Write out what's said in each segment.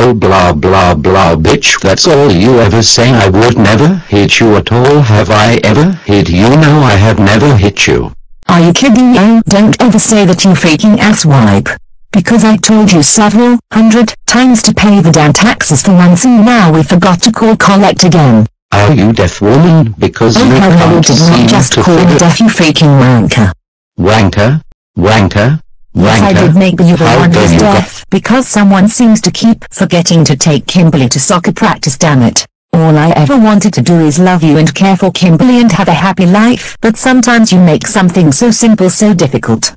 Oh blah blah blah bitch that's all you ever say I would never hit you at all have I ever hit you no I have never hit you. Are you kidding me? Don't ever say that you freaking asswipe. Because I told you several hundred times to pay the damn taxes for once and now we forgot to call collect again. Are you deaf woman because Oh you can't did not just call me deaf you freaking wanker. wanker wanker Yes I did maybe you're the one who's deaf because someone seems to keep forgetting to take Kimberly to soccer practice damn it. All I ever wanted to do is love you and care for Kimberly and have a happy life but sometimes you make something so simple so difficult.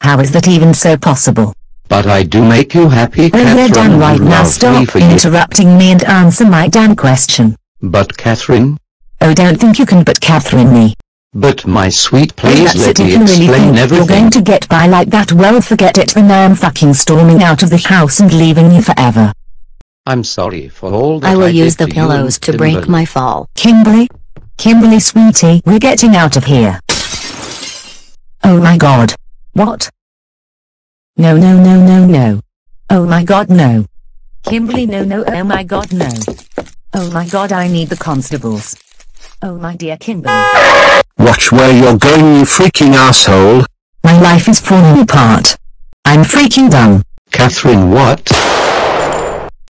How is that even so possible? But I do make you happy yeah Catherine done right now me stop you. interrupting me and answer my damn question. But Catherine Oh don't think you can but Catherine me. But my sweet please let me you really explain think you're going to get by like that well forget it then I am fucking storming out of the house and leaving you forever. I'm sorry for all that I will use did the to pillows and to break my fall. Kimberly? Kimberly sweetie we're getting out of here. Oh my god. What? No no no no no. Oh my god no. Kimberly no no oh my god no. Oh my god I need the constables. Oh my dear Kimberly. Watch where you're going you freaking asshole. My life is falling apart. I'm freaking done. Catherine what?